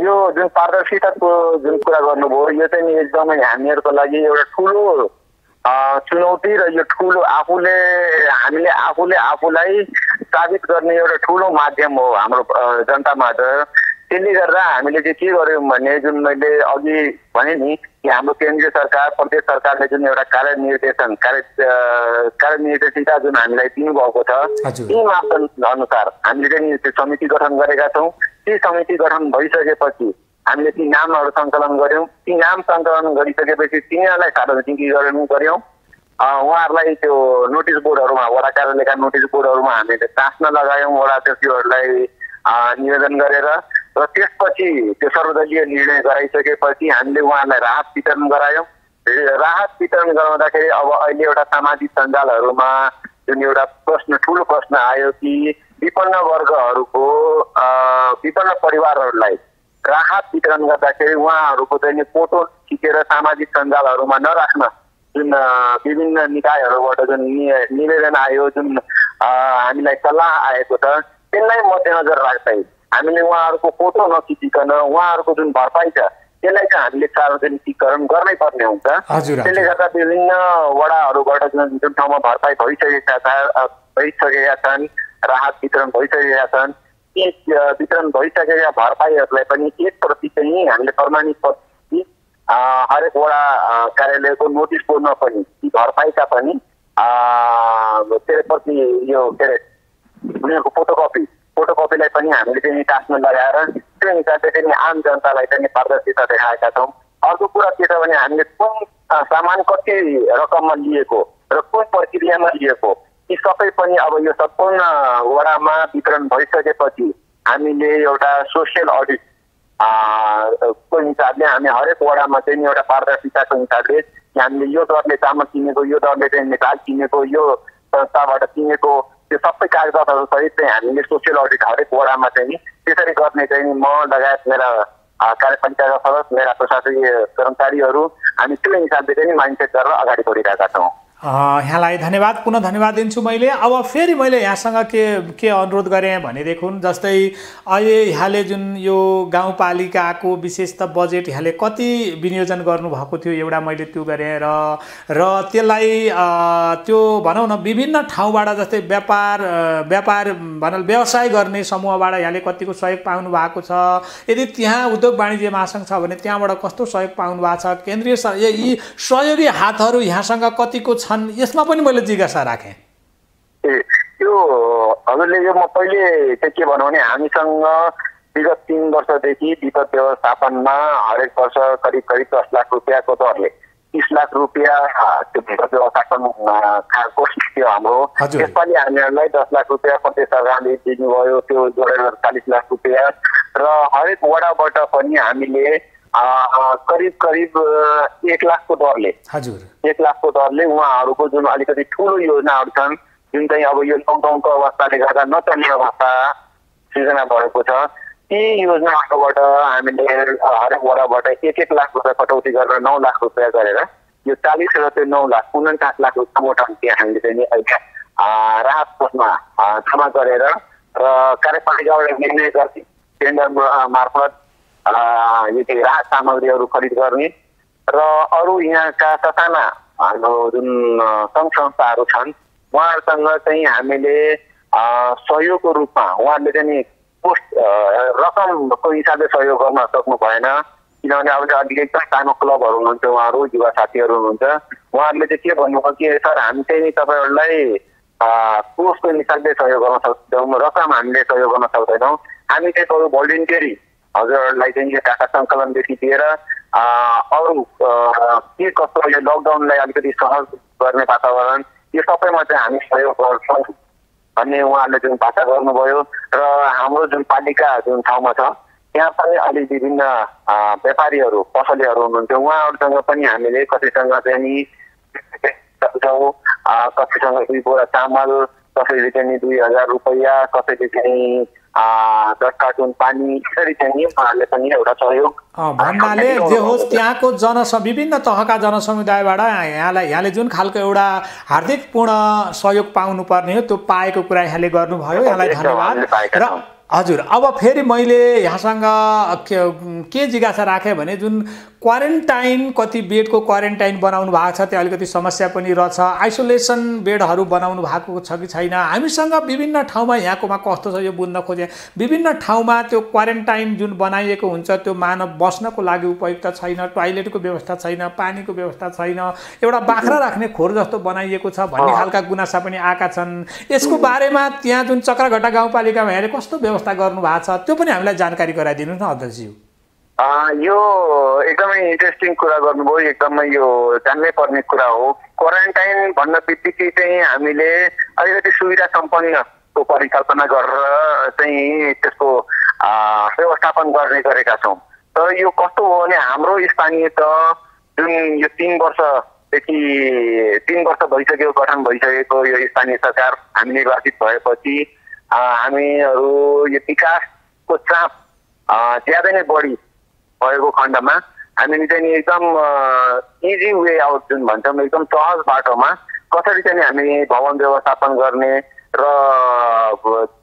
Speaker 2: यो जुन पारदर्शिताको जुन कुरा गर्नुभयो यो चाहिँ एकदमै हामीहरूको लागि एउटा ठुलो चुनौती र यो ठुलो आफूले हामीले आफूले आफूलाई साबित गर्ने एउटा ठुलो माध्यम हो हाम्रो जनतामाझ त्यसले गर्दा हामीले चाहिँ के गर्यौँ भने जुन मैले अघि भने नि कि हाम्रो केन्द्रीय सरकार प्रदेश सरकारले जुन एउटा कार्यनिर्देशन कार्य कार्यनिर्देशिका जुन हामीलाई दिनुभएको छ ती मापदण्ड अनुसार हामीले चाहिँ त्यो समिति गठन गरेका छौँ ती समिति गठन भइसकेपछि हामीले ती नामहरू सङ्कलन गऱ्यौँ ती नाम सङ्कलन गरिसकेपछि तिनीहरूलाई सार्वजनिकीकरण गऱ्यौँ उहाँहरूलाई त्यो नोटिस बोर्डहरूमा वडा कार्यालयका नोटिस बोर्डहरूमा हामीले टाँस्न लगायौँ वडा अध्यक्षहरूलाई निवेदन गरेर। र त्यसपछि त्यो सर्वदलीय निर्णय गराइसकेपछि हामीले उहाँहरूलाई राहत वितरण गरायौँ। राहत वितरण गराउँदाखेरि अब अहिले एउटा सामाजिक सञ्जालहरूमा जुन एउटा प्रश्न ठुलो प्रश्न आयो कि विपन्न वर्गहरूको विपन्न परिवारहरूलाई राहत वितरण गर्दाखेरि उहाँहरूको चाहिँ फोटो खिचेर सामाजिक सञ्जालहरूमा नराख्न जुन विभिन्न निकायहरूबाट जुन निवेदन आयो जुन हामीलाई सल्लाह आएको छ त्यसलाई मध्यनजर राख्दै हामीले उहाँहरूको फोटो नखिचिकन उहाँहरूको जुन भरपाई छ त्यसलाई चाहिँ हामीले सार्वजनिकीकरण गर्नै पर्ने हुन्छ। त्यसले गर्दा विभिन्न वडाहरूबाट जुन जुन ठाउँमा भरपाई भइसकेका छ भइसकेका छन् राहत वितरण भइसकेका छन् एक वितरण भइसकेका भरपाईहरूलाई पनि एक प्रति चाहिँ हामीले प्रमाणित हरेक वडा कार्यालयको नोटिस बोर्डमा पनि ती भरपाईका पनि के अरे प्रति यो के अरे उनीहरूको फोटोकपी फोटोकपीलाई पनि हामीले चाहिँ टास्न लगाएर त्यो हिसाबले चाहिँ आम जनतालाई चाहिँ पारदर्शिता देखाएका छौँ। अर्को कुरा के छ भने हामीले कुन सामान कति रकममा लिएको र कुन प्रक्रियामा लिएको यी सबै पनि अब यो सम्पूर्ण वडामा वितरण भइसकेपछि हामीले एउटा सोसियल अडिट को हिसाबले हामी हरेक वडामा चाहिँ एउटा पारदर्शिताको हिसाबले हामीले यो दरले चामल किनेको यो दरले चाहिँ नेपाल किनेको यो संस्थाबाट किनेको त्यो सबै कागजातहरू सहित चाहिँ हामीले सोसियल अडिट हरेक वडामा चाहिँ त्यसरी गर्ने चाहिँ म लगायत मेरा कार्यपालिकाका सदस्य मेरा प्रशासकीय कर्मचारीहरू हामी त्यो हिसाबले चाहिँ माइन्डसेट गरेर अगाडि बढिरहेका छौँ
Speaker 1: यहाँलाई धन्यवाद पुनः धन्यवाद दिन्छु मैले। अब फेरि मैले यहाँसँग के के अनुरोध गरेँ भनेदेखि जस्तै अहिले यहाँले जुन यो गाउँपालिकाको विशेष त बजेट यहाँले कति विनियोजन गर्नुभएको थियो एउटा मैले त्यो गरेँ र र त्यसलाई त्यो भनौँ न विभिन्न ठाउँबाट जस्तै व्यापार व्यापार भनौँ व्यवसाय गर्ने समूहबाट यहाँले कतिको सहयोग पाउनु भएको छ। यदि त्यहाँ उद्योग वाणिज्य महासङ्घ छ भने त्यहाँबाट कस्तो सहयोग पाउनु भएको छ? केन्द्रीय यी सहयोगी हातहरू यहाँसँग कतिको छ छन् यसमा पनि मैले जिज्ञासा राखेँ।
Speaker 2: ए त्यो हजुरले यो म पहिले चाहिँ के भनौँ भने हामीसँग विगत तिन वर्षदेखि विपद व्यवस्थापनमा हरेक वर्ष करिब करिब दस लाख रुपियाँको दरले तिस लाख रुपियाँ त्यो विपद व्यवस्थापन कोष थियो हाम्रो। यसपालि हामीहरूलाई दस लाख रुपियाँ प्रत्येक सरकारले दिनुभयो त्यो जोडेर चालिस लाख रुपियाँ। र हरेक वडाबाट पनि हामीले करिब करिब एक लाखको दरले
Speaker 1: हजुर।
Speaker 2: एक लाखको दरले उहाँहरूको जुन अलिकति ठुलो योजनाहरू छन् जुन चाहिँ अब यो लकडाउनको अवस्थाले गर्दा नचल्ने अवस्था सृजना भएको छ ती योजनाहरूबाट हामीले हरेक वडाबाट एक एक लाख रुपियाँ कटौती गरेर नौ लाख रुपियाँ गरेर यो चालिस र त्यो नौ लाख उन्चास लाख रुपियाँ मोटामोटी हामीले चाहिँ अहिले राहत कोषमा जम्मा गरेर र कार्यपालिकाबाट निर्णय गर्ने टेन्डर मार्फत यो चाहिँ राहत सामग्रीहरू खरिद गर्ने र अरू यहाँका ससाना हाम्रो जुन सङ्घ संस्थाहरू छन् उहाँहरूसँग चाहिँ हामीले सहयोगको रूपमा उहाँहरूले चाहिँ पोस्ट रकमको हिसाबले सहयोग गर्न सक्नु भएन। किनभने अब अलिक एकदम सानो क्लबहरू हुनुहुन्छ उहाँहरू युवा साथीहरू हुनुहुन्छ। उहाँहरूले चाहिँ के भन्नुभयो कि सर हामी चाहिँ तपाईँहरूलाई पोस्टको हिसाबले सहयोग गर्न सक्दैनौँ रकम हामीले सहयोग गर्न सक्दैनौँ। हामी चाहिँ तपाईँ भोलिन्टियरी हजुरहरूलाई चाहिँ यो डाटा सङ्कलनदेखि लिएर अरू के कस्तो यो लकडाउनलाई अलिकति सहज गर्ने वातावरण यो सबैमा चाहिँ हामी सहयोग गर्छौँ भन्ने उहाँहरूले जुन भाषा गर्नुभयो र हाम्रो जुन पालिका जुन ठाउँमा छ त्यहाँ पनि अलि विभिन्न व्यापारीहरू पसलेहरू हुनुहुन्छ उहाँहरूसँग पनि हामीले कसैसँग चाहिँ कसैसँग दुई बोरा चामल कसैले चाहिँ दुई हजार रुपियाँ कसैले चाहिँ दस कार्टुन पानी यसरी चाहिँ उहाँहरूले पनि एउटा सहयोग
Speaker 1: भन्नाले जे होस् त्यहाँको जनस विभिन्न तहका जनसमुदायबाट यहाँलाई यहाँले जुन खालको एउटा हार्दिकपूर्ण सहयोग पाउनुपर्ने हो त्यो पाएको कुरा यहाँले गर्नुभयो। यहाँलाई धन्यवाद। र हजुर अब फेरि मैले यहाँसँग के जिज्ञासा राखेँ भने जुन क्वारेन्टाइन कति बेडको क्वारेन्टाइन बनाउनु भएको छ त्यो अलिकति समस्या पनि रहेछ। आइसोलेसन बेडहरू बनाउनु भएको छ कि छैन? हामीसँग विभिन्न ठाउँमा यहाँकोमा कस्तो छ यो बुझ्न खोजे। विभिन्न ठाउँमा त्यो क्वारेन्टाइन जुन बनाइएको हुन्छ त्यो मानव बस्नको लागि उपयुक्त छैन टोइलेटको व्यवस्था छैन पानीको व्यवस्था छैन एउटा बाख्रा राख्ने खोर जस्तो बनाइएको छ भन्ने खालका गुनासा पनि आएका छन्। यसको बारेमा त्यहाँ जुन चक्राघटा गाउँपालिकामा यहाँले कस्तो व्यवस्था गर्नुभएको छ त्यो पनि हामीलाई जानकारी गराइदिनुहोस् न अध्यक्षज्यू
Speaker 2: यो एकदमै इन्ट्रेस्टिङ कुरा गर्नुभयो एकदमै यो जान्नै पर्ने कुरा हो। क्वारेन्टाइन भन्न बित्तिकै चाहिँ हामीले अलिकति सुविधा सम्पन्नको परिकल्पना गरेर चाहिँ त्यसको व्यवस्थापन गर्ने गरेका छौँ। तर यो कस्तो हो भने हाम्रो स्थानीय त जुन यो तिन वर्षदेखि तिन वर्ष भइसक्यो गठन भइसकेको यो स्थानीय सरकार हामी निर्वाचित भएपछि हामीहरू यो विकासको चाप ज्यादै नै बढी भएको खण्डमा हामीले चाहिँ एकदम इजी वे आउट जुन भन्छौँ एकदम सहज बाटोमा कसरी चाहिँ हामी भवन व्यवस्थापन गर्ने र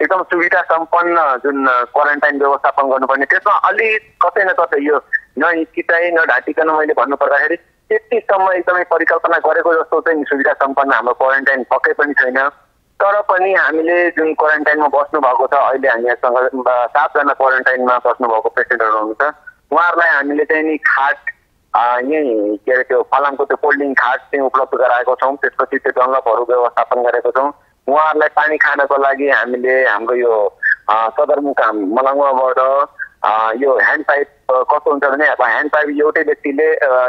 Speaker 2: एकदम सुविधा सम्पन्न जुन क्वारेन्टाइन व्यवस्थापन गर्नुपर्ने त्यसमा अलिक कतै न कतै यो न हिचकिचाइ न ढाँटिकन मैले भन्नुपर्दाखेरि त्यतिसम्म एकदमै परिकल्पना गरेको जस्तो चाहिँ सुविधा सम्पन्न हाम्रो क्वारेन्टाइन पक्कै पनि छैन। तर पनि हामीले जुन क्वारेन्टाइनमा बस्नु भएको छ अहिले हामीसँग सातजना क्वारेन्टाइनमा बस्नुभएको पेसेन्टहरू हुनुहुन्छ। उहाँहरूलाई हामीले चाहिँ नि खाट यहीँ के अरे त्यो फलामको त्यो कोल्ड खाट चाहिँ उपलब्ध गराएको छौँ। त्यसपछि त्यो डङ्गपहरू व्यवस्थापन गरेको छौँ। उहाँहरूलाई पानी खानको लागि हामीले हाम्रो यो सदरमुकाम मलङ्गाबाट यो ह्यान्ड पाइप कस्तो हुन्छ भने अब ह्यान्ड पाइप एउटै व्यक्तिले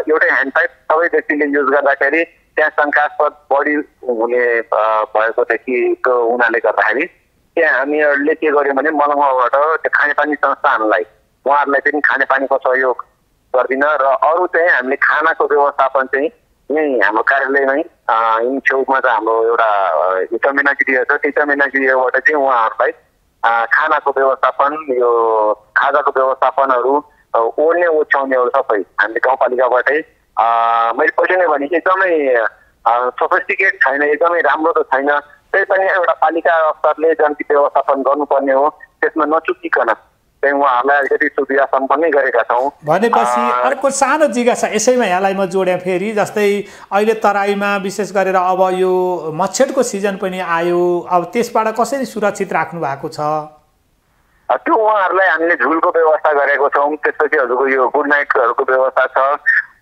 Speaker 2: एउटै ह्यान्ड पाइप सबै व्यक्तिले युज गर्दाखेरि त्यहाँ शङ्कास्पद बढी हुने भएको देखिको हुनाले गर्दाखेरि त्यहाँ हामीहरूले के गर्यौँ भने मलङ्गबाट त्यो खानेपानी संस्थानलाई उहाँहरूलाई पनि खानेपानीको सहयोग गर्दिनँ र अरू चाहिँ हामीले खानाको व्यवस्थापन चाहिँ यहीँ हाम्रो कार्यालयमै यहीँ छेउमा त हाम्रो एउटा हितमेना गृह छ हितमेना गृहबाट चाहिँ उहाँहरूलाई खानाको व्यवस्थापन यो खाजाको व्यवस्थापनहरू ओढ्ने ओछ्याउनेहरू सबै हामीले गाउँपालिकाबाटै मैले पहिले नै भने एकदमै सफिस्टिकेट छैन एकदमै राम्रो त छैन। त्यही पनि एउटा पालिका स्तरले जनकी व्यवस्थापन गर्नुपर्ने हो त्यसमा नचुकिकन चाहिँ उहाँहरूलाई अलिकति सुविधा सम्पन्नै गरेका छौँ।
Speaker 1: भनेपछि अर्को सानो जिज्ञासा यसैमा यहाँलाई म जोडेँ फेरि जस्तै अहिले तराईमा विशेष गरेर अब यो मच्छेडको सिजन पनि आयो अब त्यसबाट कसरी सुरक्षित राख्नु भएको छ?
Speaker 2: त्यो उहाँहरूलाई हामीले झुलको व्यवस्था गरेको छौँ त्यसपछि हजुरको यो गुड नाइटहरूको व्यवस्था छ।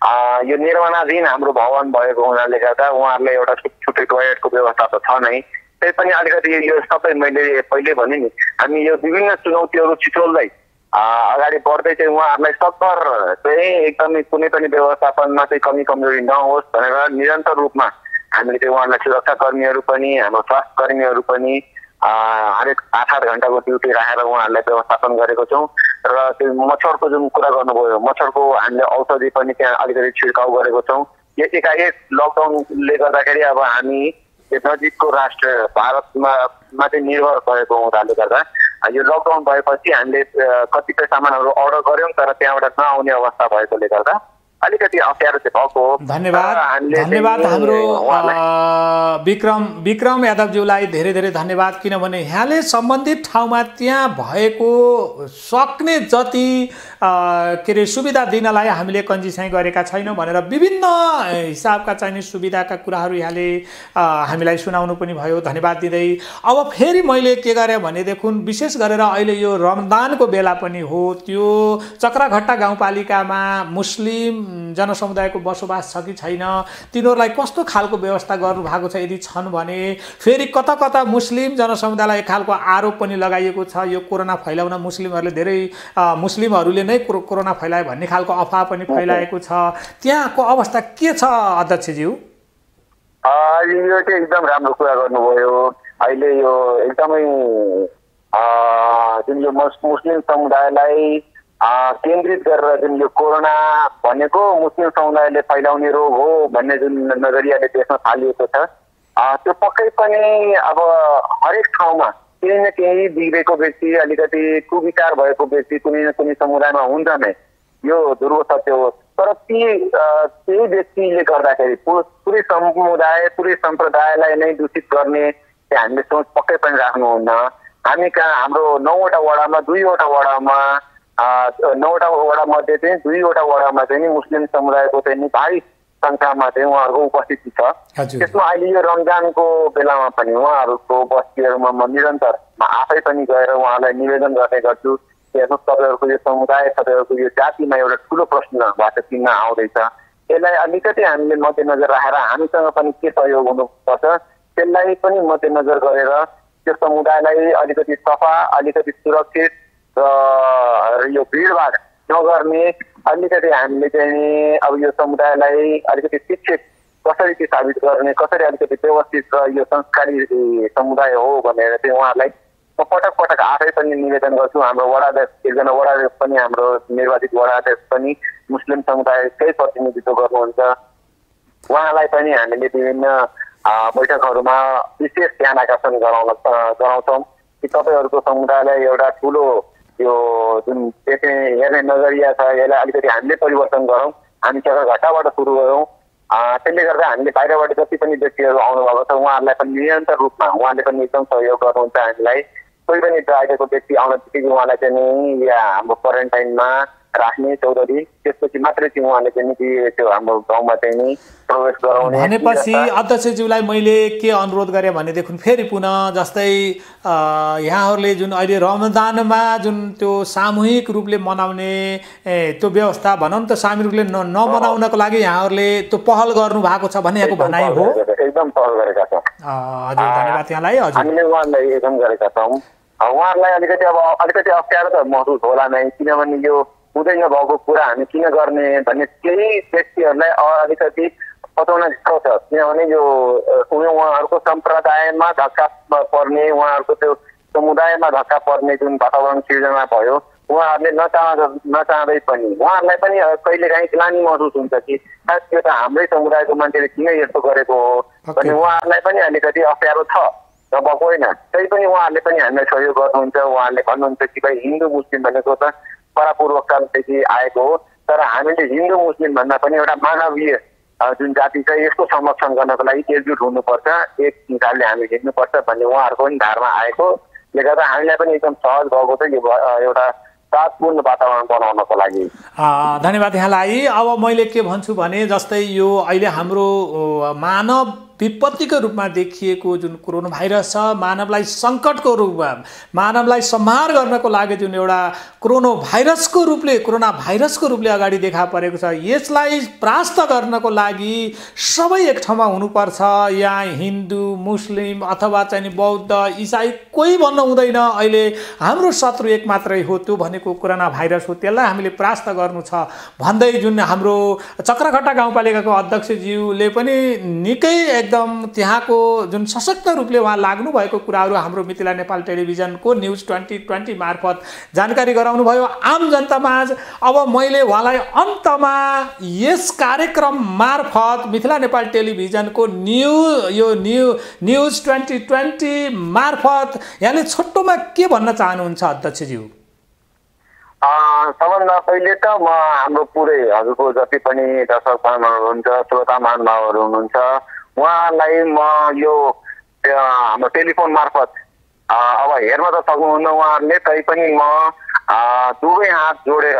Speaker 2: यो निर्माणाधीन हाम्रो भवन भएको हुनाले गर्दा उहाँहरूलाई एउटा छुट्टै टोयलेटको व्यवस्था त छ नै। त्यही पनि अलिकति यो सबै मैले पहिले भने नि हामी यो विभिन्न चुनौतीहरू छिटोल्दै अगाडि बढ्दै चाहिँ उहाँहरूलाई सत्तर चाहिँ एकदमै कुनै पनि व्यवस्थापनमा चाहिँ कमी कमजोरी नहोस् भनेर निरन्तर रूपमा हामीले चाहिँ उहाँहरूलाई सुरक्षा कर्मीहरू पनि हाम्रो स्वास्थ्य कर्मीहरू पनि हरेक आठ आठ घन्टाको ड्युटी राखेर उहाँहरूलाई व्यवस्थापन गरेको छौँ र त्यो मच्छरको जुन कुरा गर्नुभयो मच्छरको हामीले औषधि पनि त्यहाँ अलिकति छिड्काउ गरेको छौँ। यो एकाएक लकडाउनले गर्दाखेरि अब हामी नजिकको राष्ट्र भारतमा चाहिँ निर्भर भएको हुनाले गर्दा यो लकडाउन भएपछि हामीले कतिपय सामानहरू अर्डर गऱ्यौँ तर त्यहाँबाट नआउने अवस्था भएकोले गर्दा अलिकति अप्ठ्यारो चाहिँ भएको
Speaker 1: धन्यवाद। धन्यवाद हाम्रो विक्रम विक्रम यादवज्यूलाई धेरै धेरै धन्यवाद। किनभने यहाँले सम्बन्धित ठाउँमा त्यहाँ भएको सक्ने जति के अरे सुविधा दिनलाई हामीले कन्जिसाइ गरेका छैनौँ भनेर विभिन्न हिसाबका चाहिने सुविधाका कुराहरू यहाँले हामीलाई सुनाउनु पनि भयो। धन्यवाद दिँदै। अब फेरि मैले के गरेँ भनेदेखि विशेष गरेर अहिले यो रमदानको बेला पनि हो। त्यो चक्राघट्टा गाउँपालिकामा मुस्लिम जनसमुदायको बसोबास छ कि छैन? तिनीहरूलाई कस्तो खालको व्यवस्था गर्नु भएको छ यदि छन् भने? फेरि कता कता मुस्लिम जनसमुदायलाई एक खालको आरोप पनि लगाइएको छ। यो कोरोना फैलाउन मुस्लिमहरूले धेरै मुस्लिमहरूले नै कोरोना फैलायो भन्ने खालको अफवाह पनि फैलाएको छ। त्यहाँको अवस्था के छ अध्यक्षज्यू?
Speaker 2: यो चाहिँ एकदम राम्रो कुरा गर्नुभयो। अहिले यो एकदमै जुन यो मुस्लिम समुदायलाई केन्द्रित गरेर जुन यो कोरोना भनेको मुस्लिम समुदायले फैलाउने रोग हो भन्ने जुन नजरियाले देख्न थालिएको छ त्यो पक्कै पनि अब हरेक ठाउँमा केही न केही बिग्रेको व्यक्ति अलिकति कुविचार भएको व्यक्ति कुनै न कुनै समुदायमा हुन्छ नै यो ध्रुव सत्य हो। तर ती त्यही व्यक्तिले गर्दाखेरि पुरै समुदाय पुरै सम्प्रदायलाई नै दूषित गर्ने हामीले सोच पक्कै पनि राख्नुहुन्न। हामी कहाँ हाम्रो नौवटा वडामा दुईवटा वडामा नौवटा वडा मध्ये चाहिँ दुईवटा वडामा चाहिँ नि मुस्लिम समुदायको चाहिँ नि भारी सङ्ख्यामा चाहिँ उहाँहरूको उपस्थिति छ। त्यसमा अहिले यो रमजानको बेलामा पनि उहाँहरूको बस्तीहरूमा म निरन्तर आफै पनि गएर उहाँलाई निवेदन गर्ने गर्छु हेर्नुहोस् तपाईँहरूको यो समुदाय तपाईँहरूको यो जातिमा एउटा ठुलो प्रश्न भएको चिन्ह आउँदैछ। यसलाई अलिकति हामीले मध्यनजर राखेर हामीसँग पनि के सहयोग हुनुपर्छ त्यसलाई पनि मध्यनजर गरेर त्यो समुदायलाई अलिकति सफा अलिकति सुरक्षित र यो भिडभाड नगर्ने अलिकति हामीले चाहिँ अब यो समुदायलाई अलिकति शिक्षित कसरी चाहिँ साबित गर्ने कसरी अलिकति व्यवस्थित र यो संस्कारी समुदाय हो भनेर चाहिँ उहाँहरूलाई म पटक पटक आफै पनि निवेदन गर्छु। हाम्रो वडाध्यक्ष एकजना वडाध्यक्ष पनि हाम्रो निर्वाचित वडाध्यक्ष पनि मुस्लिम समुदायकै प्रतिनिधित्व गर्नुहुन्छ। उहाँलाई पनि हामीले विभिन्न बैठकहरूमा विशेष ध्यान आकर्षण गराउन गराउँछौँ कि तपाईँहरूको समुदायलाई एउटा ठुलो यो जुन देख्ने हेर्ने नजरिया छ यसलाई अलिकति हामीले परिवर्तन गरौँ। हामी घटाबाट सुरु गरौँ। त्यसले गर्दा हामीले बाहिरबाट जति पनि व्यक्तिहरू आउनुभएको छ उहाँहरूलाई पनि निरन्तर रूपमा उहाँले पनि एकदम सहयोग गर्नुहुन्छ हामीलाई। कोही पनि बाहिरको व्यक्ति आउन बित्तिकै उहाँलाई चाहिँ या हाम्रो क्वारेन्टाइनमा राख्ने चौध दिन त्यसपछि मात्रै चाहिँ उहाँले चाहिँ त्यो हाम्रो गाउँमा चाहिँ नि प्रवेश गराउने
Speaker 1: भनेपछि अध्यक्षज्यूलाई मैले के अनुरोध गरेँ भनेदेखि फेरि पुनः जस्तै यहाँहरूले जुन अहिले रमजानमा जुन त्यो सामूहिक रूपले मनाउने त्यो व्यवस्था भनौँ त सामूहिक रूपले नमनाउनको लागि यहाँहरूले त्यो पहल गर्नु भएको छ भन्ने यहाँको भनाइ हो।
Speaker 2: एकदम पहल गरेका छौँ।
Speaker 1: हजुर धन्यवाद यहाँलाई हजुर।
Speaker 2: हामीले उहाँलाई एकदम गरेका छौँ। उहाँहरूलाई अलिकति अब अलिकति अप्ठ्यारो त महसुस होला नै किनभने यो हुँदै नभएको कुरा हामी किन गर्ने भन्ने केही व्यक्तिहरूलाई अलिकति पचाउन गाह्रो छ किनभने यो उहाँहरूको सम्प्रदायमा धक्का पर्ने उहाँहरूको त्यो समुदायमा धक्का पर्ने जुन वातावरण सिर्जना भयो उहाँहरूले नचाह नचाहँदै पनि उहाँहरूलाई पनि कहिलेकाहीँ ग्लानी महसुस हुन्छ कि सायद त्यो त हाम्रै समुदायको मान्छेले किन यस्तो गरेको हो? भने उहाँहरूलाई पनि अलिकति अप्ठ्यारो छ नभएको होइन पनि उहाँहरूले पनि हामीलाई सहयोग गर्नुहुन्छ उहाँहरूले भन्नुहुन्छ कि भाइ हिन्दू मुस्लिम भनेको त परापूर्वक कालदेखि आएको हो। तर हामीले हिन्दू मुस्लिम भन्दा पनि एउटा मानवीय जुन जाति छ यसको संरक्षण गर्नको लागि एकजुट हुनुपर्छ एक हिसाबले हामी हिँड्नुपर्छ भन्ने उहाँहरूको पनि धारमा आएकोले गर्दा हामीलाई पनि एकदम सहज भएको छ यो एउटा वातावरण बनाउनको लागि।
Speaker 1: धन्यवाद यहाँलाई। अब मैले के भन्छु भने जस्तै यो अहिले हाम्रो मानव विपत्तिको रूपमा देखिएको जुन कोरोना भाइरस छ मानवलाई सङ्कटको रूपमा मानवलाई संहार गर्नको लागि जुन एउटा कोरोना भाइरसको रूपले कोरोना भाइरसको रूपले अगाडि देखा परेको छ यसलाई परास्त गर्नको लागि सबै एक ठाउँमा हुनुपर्छ। यहाँ हिन्दू मुस्लिम अथवा चाहिँ बौद्ध इसाई कोही भन्नु हुँदैन। अहिले हाम्रो शत्रु एक मात्रै हो त्यो भनेको कोरोना भाइरस हो त्यसलाई हामीले परास्त गर्नु छ। भन्दै जुन हाम्रो चक्रघट्टा गाउँपालिकाको अध्यक्षज्यूले पनि निकै एकदम त्यहाँको जुन सशक्त रूपले उहाँ लाग्नु भएको कुराहरू हाम्रो मिथिला नेपाल टेलिभिजनको न्युज ट्वेन्टी ट्वेन्टी मार्फत जानकारी गराउनुभयो आम जनतामाझ अब मैले उहाँलाई अन्तमा यस कार्यक्रम मार्फत मिथिला नेपाल टेलिभिजनको न्यु यो न्यु न्युज ट्वेन्टी ट्वेन्टी मार्फत यहाँले छोटोमा के भन्न चाहनुहुन्छ अध्यक्षज्यू?
Speaker 2: सबभन्दा पहिले त म हाम्रो पुरै हजुरको जति पनि दर्शक हुनुहुन्छ श्रोता महानुभावहरू हुनुहुन्छ उहाँलाई म यो हाम्रो टेलिफोन मार्फत अब हेर्न त सक्नुहुन्न उहाँहरूले तैपनि म दुवै हात जोडेर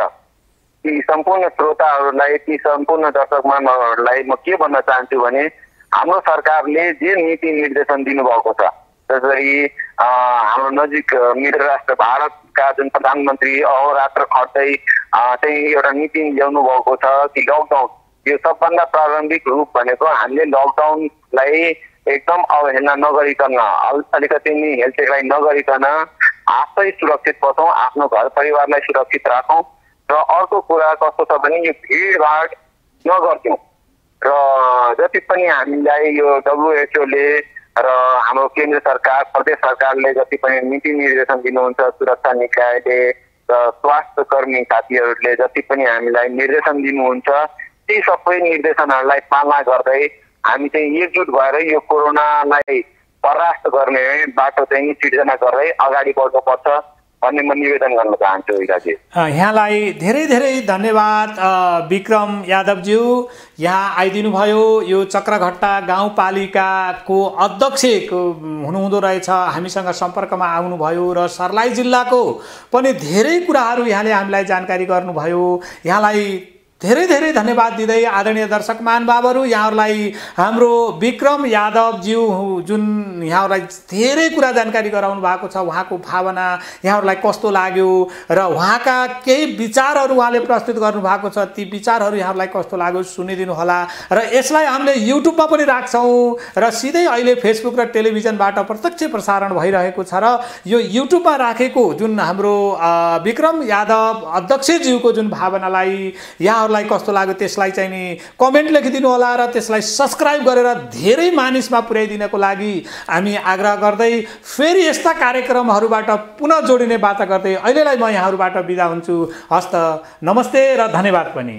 Speaker 2: ती सम्पूर्ण श्रोताहरूलाई ती सम्पूर्ण दर्शक मानवहरूलाई म के भन्न चाहन्छु भने हाम्रो सरकारले जे नीति निर्देशन दिनुभएको छ जसरी हाम्रो नजिक मित्र राष्ट्र भारतका जुन प्रधानमन्त्री अहोरात्र खट्दै चाहिँ एउटा नीति ल्याउनु भएको छ कि लकडाउन यो सबभन्दा प्रारम्भिक रूप भनेको हामीले लकडाउनलाई एकदम अवहेलना नगरिकन अलिकति नि हेलचेक्राइ नगरिकन आफै सुरक्षित बसौँ आफ्नो घर परिवारलाई सुरक्षित राखौँ र अर्को कुरा कस्तो छ भने यो भिडभाड नगर्थ्यौँ। र जति पनि हामीलाई यो डब्लुएचओले र हाम्रो केन्द्र सरकार प्रदेश सरकारले जति पनि नीति निर्देशन दिनुहुन्छ सुरक्षा निकायले र स्वास्थ्य कर्मी साथीहरूले जति पनि हामीलाई निर्देशन दिनुहुन्छ ती सबै निर्देशनहरूलाई पालना गर्दै हामी चाहिँ एकजुट भएर यो कोरोनालाई परास्त गर्ने बाटो चाहिँ सिर्जना गर्दै अगाडि बढ्नुपर्छ भन्ने म निवेदन गर्न चाहन्छु इराजी
Speaker 1: यहाँलाई धेरै धेरै धन्यवाद विक्रम यादवज्यू। यहाँ आइदिनु भयो यो चक्रघट्टा गाउँपालिकाको अध्यक्षको हुनुहुँदो रहेछ हामीसँग सम्पर्कमा आउनुभयो र सर्लाही जिल्लाको पनि धेरै कुराहरू यहाँले हामीलाई जानकारी गर्नुभयो। यहाँलाई धेरै धेरै धन्यवाद दिँदै आदरणीय दर्शक महानुभावहरू। यहाँहरूलाई हाम्रो विक्रम यादवज्यू जुन यहाँहरूलाई धेरै कुरा जानकारी गराउनु भएको छ उहाँको भावना यहाँहरूलाई कस्तो लाग्यो र उहाँका केही विचारहरू उहाँले प्रस्तुत गर्नुभएको छ ती विचारहरू यहाँहरूलाई कस्तो लाग्यो सुनिदिनु होला। र यसलाई हामीले युट्युबमा पनि राख्छौँ र सिधै अहिले फेसबुक र टेलिभिजनबाट प्रत्यक्ष प्रसारण भइरहेको छ र यो युट्युबमा राखेको जुन हाम्रो विक्रम यादव अध्यक्षज्यूको जुन भावनालाई यहाँ यहाँहरूलाई कस्तो लाग्यो त्यसलाई चाहिँ नि कमेन्ट लेखिदिनु होला र त्यसलाई सब्सक्राइब गरेर धेरै मानिसमा पुर्याइदिनको लागि हामी आग्रह गर्दै फेरि यस्ता कार्यक्रमहरूबाट पुनः जोडिने बाचा गर्दै अहिलेलाई म यहाँहरूबाट बिदा हुन्छु। हस्त नमस्ते र धन्यवाद पनि।